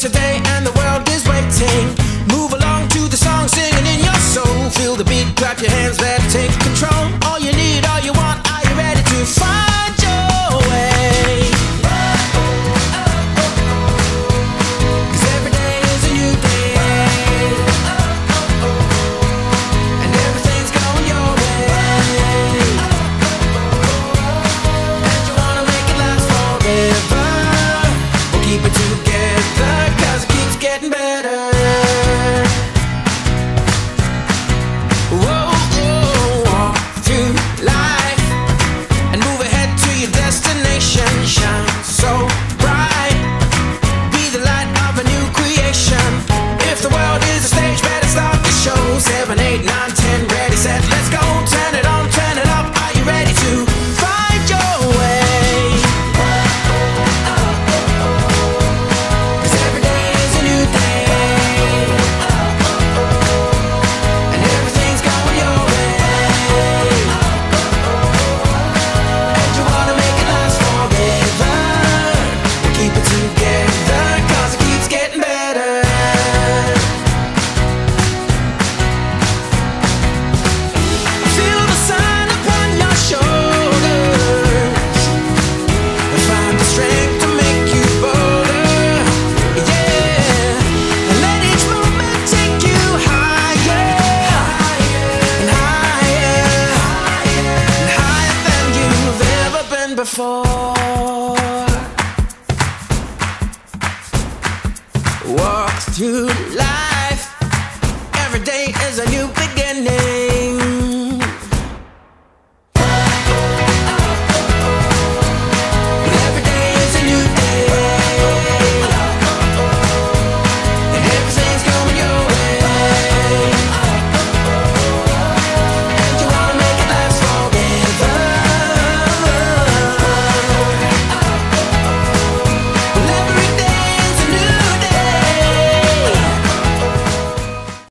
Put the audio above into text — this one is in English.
today and the world is waiting. Move along to the song, singing in your soul. Feel the beat, clap your hands, let it take. getting better. Before. Walks through life. Every day is a new beginning.